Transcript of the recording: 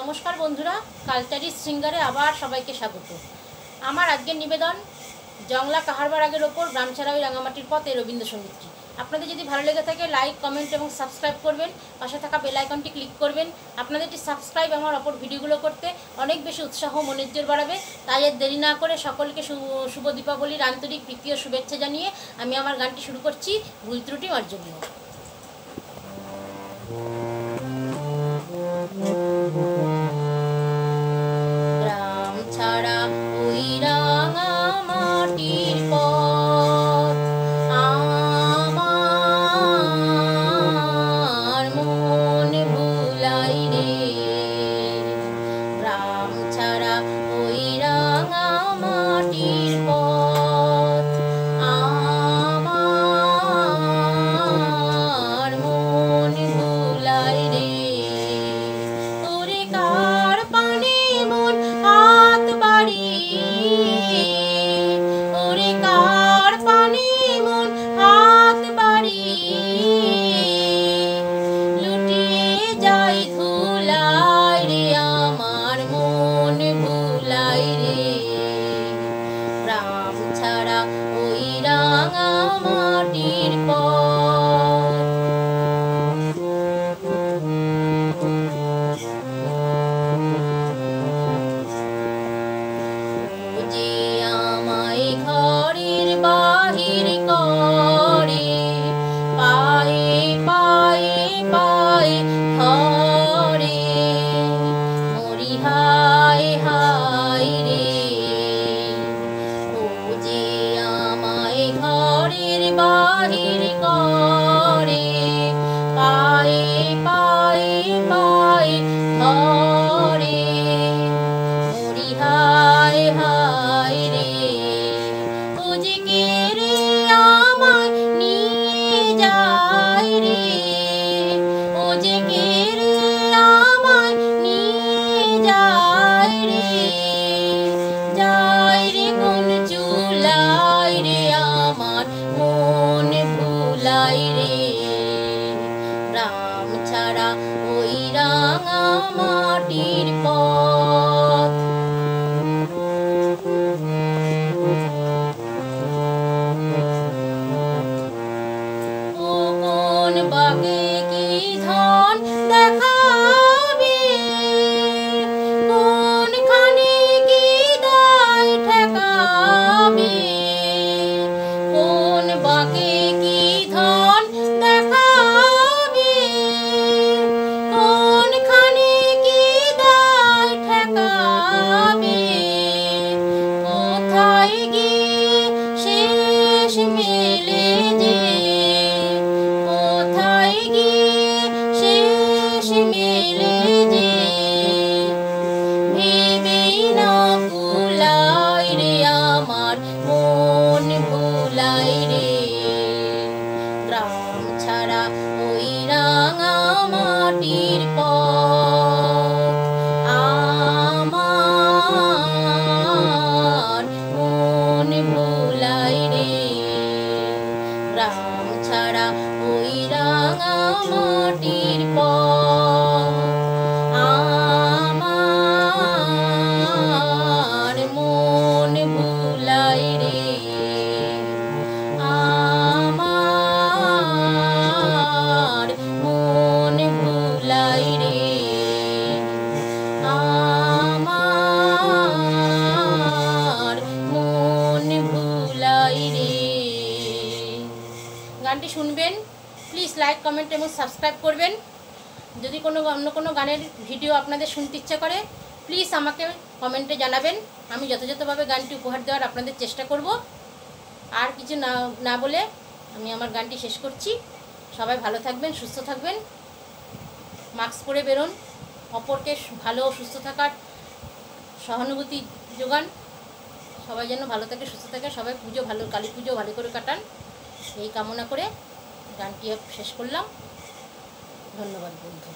নমস্কার বন্ধুরা, কালচারি সিঙ্গারে আবার সবাইকে স্বাগত। আমার আজকের নিবেদন, জংলা কাহারবার আগের ওপর গ্রামছাড়াই রাঙামাটির পথে রবীন্দ্রসঙ্গীতটি। আপনাদের যদি ভালো লেগে থাকে লাইক কমেন্ট এবং সাবস্ক্রাইব করবেন। পাশে থাকা বেল আইকনটি ক্লিক করবেন। আপনাদের একটি সাবস্ক্রাইব আমার অপর ভিডিওগুলো করতে অনেক বেশি উৎসাহ মনের জোর বাড়াবে। তাই এর দেরি না করে সকলকে শুভ দীপাবলির আন্তরিক প্রীতি শুভেচ্ছা জানিয়ে আমি আমার গানটি শুরু করছি, ভুল ত্রুটি মার্জনীয় প্রাণ ছাড়া ওই রাঙা মাটির পথ। যে আমায় ঘরের ঘরে মরি হায় হায় 더하기 ছাড়া ওই রাঙা মাটির গানটি শুনবেন প্লিজ লাইক কমেন্ট এবং সাবস্ক্রাইব করবেন। যদি কোনো অন্য কোনো গানের ভিডিও আপনাদের শুনতে ইচ্ছা করে প্লিজ আমাকে কমেন্টে জানাবেন। আমি যথাযথভাবে গানটি উপহার দেওয়ার আপনাদের চেষ্টা করব। আর কিছু না না বলে আমি আমার গানটি শেষ করছি। সবাই ভালো থাকবেন, সুস্থ থাকবেন। মাস্ক পরে বেরোন। অপরকে ভালো ও সুস্থ থাকার সহানুভূতি যোগান। সবাই যেন ভালো থাকে, সুস্থ থাকে। সবাই পুজো ভালো, কালী পুজো ভালো করে কাটান। এই কামনা করে গানটি শেষ করলাম। ধন্যবাদ বন্ধু।